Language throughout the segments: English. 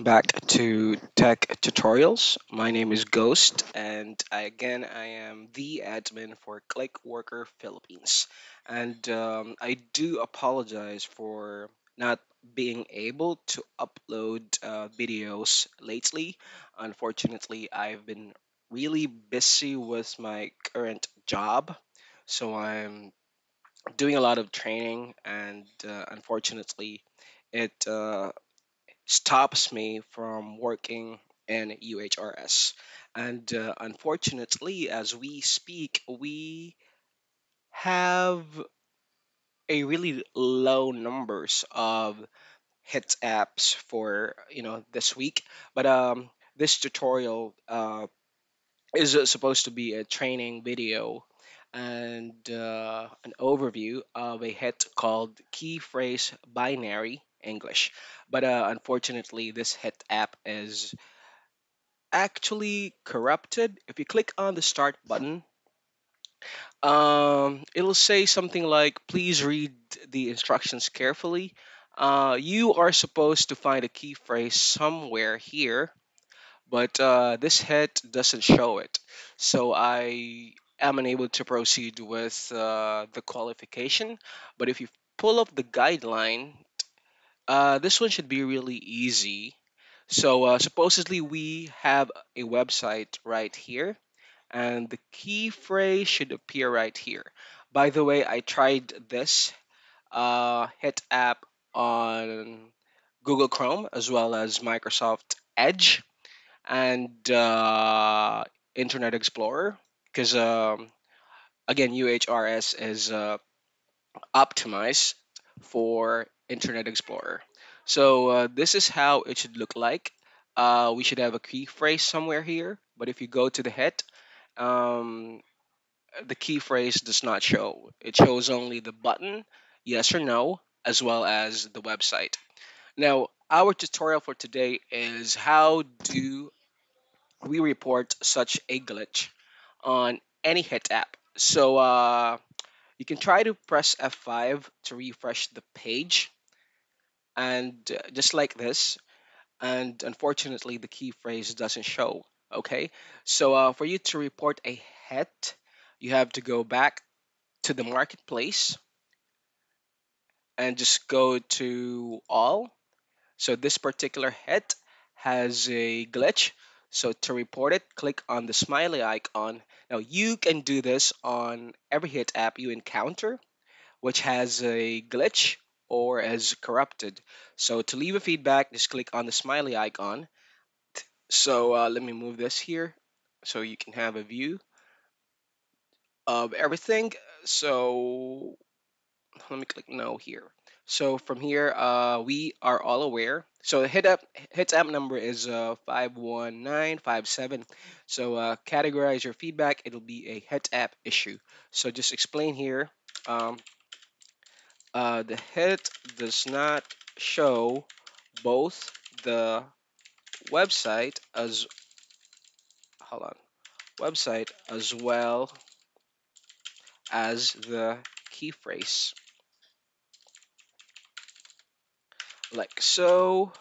welcome back to Tech Tutorials. My name is Ghost, and I, again, I am the admin for Click Worker Philippines. And um, I do apologize for not being able to upload uh, videos lately. Unfortunately, I've been really busy with my current job, so I'm doing a lot of training, and uh, unfortunately, it uh, stops me from working in UHRS. And uh, unfortunately, as we speak, we have a really low numbers of hit apps for you know this week. But um, this tutorial uh, is uh, supposed to be a training video and uh, an overview of a hit called Key Phrase Binary English. But uh, unfortunately, this hit app is actually corrupted. If you click on the start button, um, it'll say something like, please read the instructions carefully. Uh, you are supposed to find a key phrase somewhere here but uh, this hit doesn't show it. So I am unable to proceed with uh, the qualification. But if you pull up the guideline, uh, this one should be really easy. So uh, supposedly we have a website right here, and the key phrase should appear right here. By the way, I tried this uh, hit app on Google Chrome as well as Microsoft Edge and uh, Internet Explorer because um, again UHRS is uh, optimized for Internet Explorer. So uh, this is how it should look like. Uh, we should have a key phrase somewhere here, but if you go to the head, um, the key phrase does not show. It shows only the button, yes or no, as well as the website. Now, our tutorial for today is how do we report such a glitch on any hit app. So uh, you can try to press F5 to refresh the page and uh, just like this and unfortunately the key phrase doesn't show okay? So uh, for you to report a hit you have to go back to the marketplace and just go to all. So this particular hit has a glitch. So to report it, click on the smiley icon. Now you can do this on every hit app you encounter, which has a glitch or as corrupted. So to leave a feedback, just click on the smiley icon. So uh, let me move this here so you can have a view of everything. So let me click no here. So from here, uh, we are all aware. So the hit up hit app number is uh, 51957. So uh, categorize your feedback. It'll be a hit app issue. So just explain here. Um, uh, the hit does not show both the website as hold on website as well as the key phrase. like so.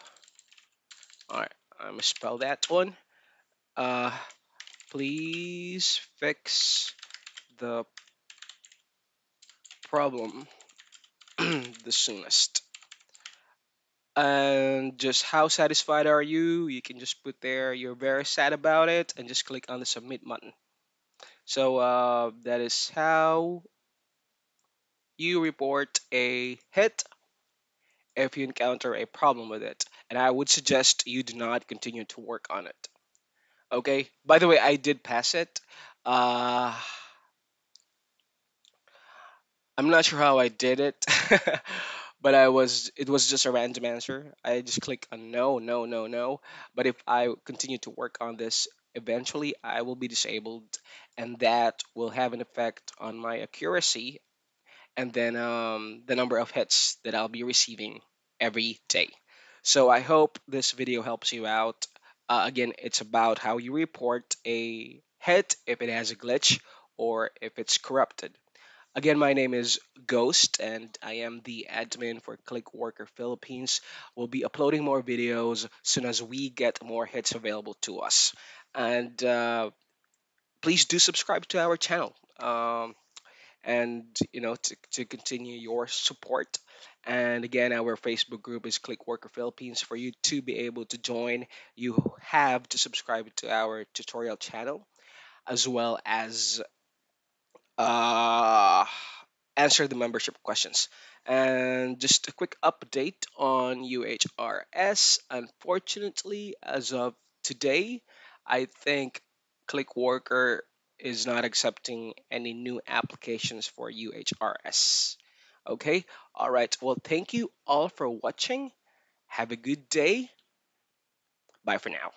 All right, I'm gonna spell that one. Uh, please fix the problem the soonest. And just how satisfied are you? You can just put there you're very sad about it and just click on the submit button. So uh, that is how you report a hit if you encounter a problem with it. And I would suggest you do not continue to work on it. Okay. By the way, I did pass it. Uh, I'm not sure how I did it, but I was. It was just a random answer. I just click on no, no, no, no. But if I continue to work on this, eventually I will be disabled, and that will have an effect on my accuracy and then um, the number of hits that I'll be receiving every day. So I hope this video helps you out. Uh, again, it's about how you report a hit if it has a glitch or if it's corrupted. Again, my name is Ghost, and I am the admin for Clickworker Philippines. We'll be uploading more videos soon as we get more hits available to us. And uh, please do subscribe to our channel. Um, and you know to, to continue your support and again our facebook group is clickworker philippines for you to be able to join you have to subscribe to our tutorial channel as well as uh, answer the membership questions. And just a quick update on UHRS. Unfortunately, as of today, I think ClickWorker is not accepting any new applications for UHRS. Okay, all right. Well, thank you all for watching. Have a good day. Bye for now.